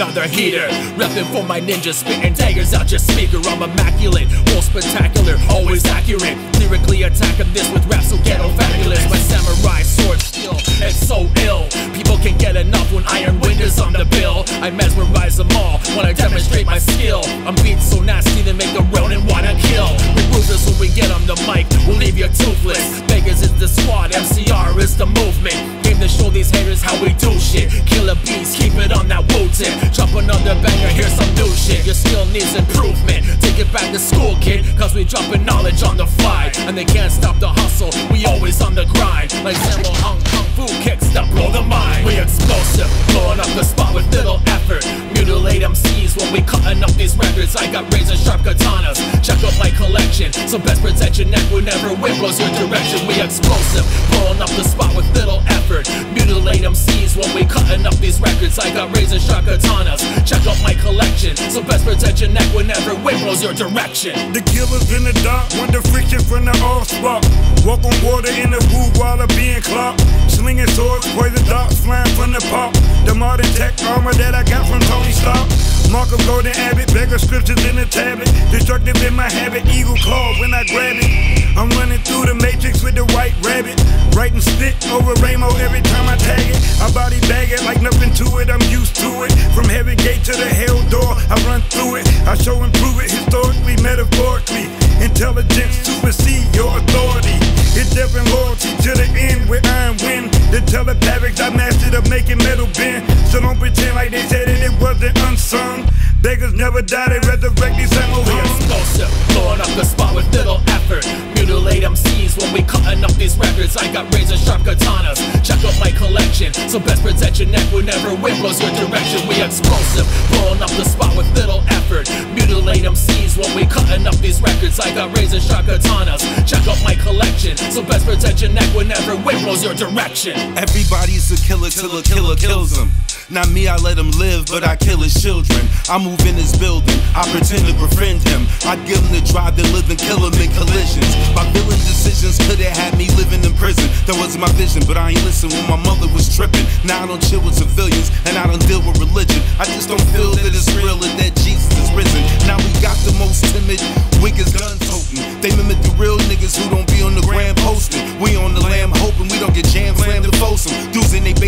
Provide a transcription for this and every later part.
another heater. Reppin' for my ninja, spitting daggers out your speaker. I'm immaculate, more spectacular, always accurate. Lyrically attacking this with raps so ghetto fabulous. My samurai sword still, it's so ill. People can get enough when Iron Wind is on the bill. I mesmerize them all when I demonstrate my skill. I'm beat so nasty to make the rodent wanna kill. We ruthless when we get on the mic, we'll leave you toothless. Vegas is the squad, MCR is the movement. Show these haters how we do shit. Killer beats, keep it on that Wu tip. Drop another banger, here's some new shit. Your skill needs improvement. Take it back to school, kid, cause we dropping knowledge on the fly. And they can't stop the hustle, we always on the grind. Like Sammo Hung Kung Fu kicks that blow the mind. We explosive, blowing up the spot with little effort. Mutilate MCs when we cutting up these records. I got razor sharp katanas. Check my collection. So best protect your neck whenever wind blows your direction. We explosive, blowing up the spot with little effort. Mutilate MCs when we cutting up these records. I got razor sharp katanas. Check out my collection. So best protect your neck whenever wind blows your direction. The killers in the dark, wonder friction from the all spark. Walk on water in the woo while being clocked. Slinging swords, poison darts flying from the pop. The modern tech armor that I got from Tony Stark. Mark of Golden Abbott, beggar scriptures in the tablet. Destructive in my habit, eagle claw when I grab it. I'm running through the matrix with the white rabbit. Writing spit over rainbow every time I tag it. I body bag it like nothing to it, I'm used to it. From heaven gate to the hell door, I run through it. I show and prove it historically, metaphorically. Intelligence supersede your authority. Telepathics I mastered of making metal bend. So don't pretend like they said it, it wasn't unsung. Beggars never die, they resurrect these animals. We explosive, blowing up the spot with little effort. Mutilate MCs when we cutting up these records. I got razor sharp katanas. Check out my collection. So best protect your neck whenever wind blows your direction. We explosive, blowing up the spot with little effort. Mutilate MCs when we these records. I got razor sharp katanas. Check out my collection. So best protect your neck whenever wind blows your direction. Everybody's a killer till a killer kills them. Not me, I let him live, but I kill his children. I move in his building, I pretend to befriend him. I give him the drive to live and kill him in collisions. My villain decisions could have had me living in prison. That was my vision, but I ain't listen when my mother was tripping. Now I don't chill with civilians, and I don't deal with religion. I just don't feel that it's real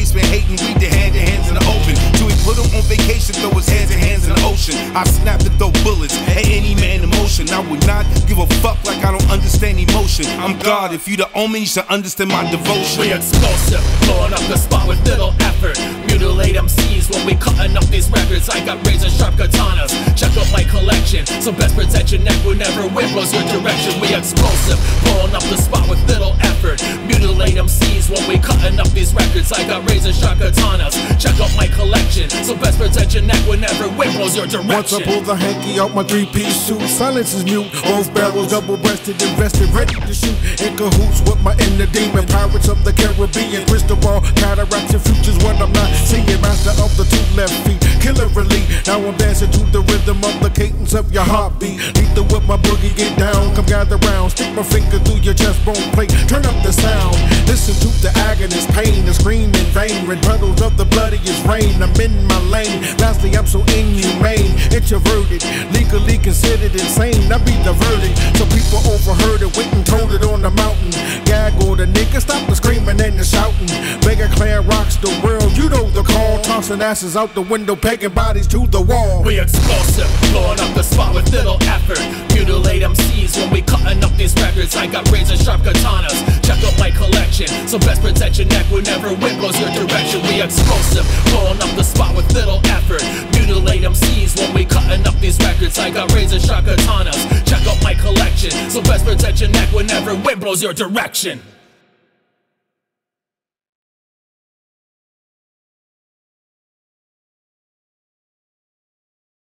basement hating, we the hand to hands in the open. Till we put him on vacation, throw his hands to hands in the ocean. I snap and throw bullets at any man in motion. I would not give a fuck like I don't understand emotion. I'm God, if you the omen, you should understand my devotion. We explosive, blowing up the spot with little effort. Mutilate MCs when we cutting up these records. I got razor sharp katanas. Check out my collection. So best protect your neck whenever wind blows your direction. We explosive, blowing up the spot with little effort. Collection. So best protect your neck whenever wind blows your direction. Once I pull the hanky out my three-piece suit, silence is mute. Both barrels double-breasted, invested, ready to shoot. In cahoots with my inner demon, pirates of the Caribbean. Crystal ball, cataracts and futures, what I'm not seeing. Master of the two left feet, killer elite. Now I'm dancing to the rhythm of the cadence of your heartbeat. Lethal with my boogie, get down, come gather round. Stick my finger through your chest bone plate, turn up the sound. Listen to the agonist pain, the scream in vain. Red puddles of the bloodiest rain. I'm in my lane. Lastly, I'm so inhumane, introverted, legally considered insane. I be the verdict, so people overheard it, went and told it on the mountain. Gag or the nigga, stop the screaming and the shouting. Mega Clan rocks the world, you know the call. Tossing asses out the window, pegging bodies to the wall. We explosive, blowing up the spot with little effort. Mutilate MCs when we cutting up these records. I got razor sharp katanas. Check out my collection. So best protect your neck whenever wind blows your direction. We explosive, blowing up the spot with little effort. Mutilate MCs when we cutting up these records. I got razor sharp katanas. Check out my collection. So best protect your neck whenever wind blows your direction.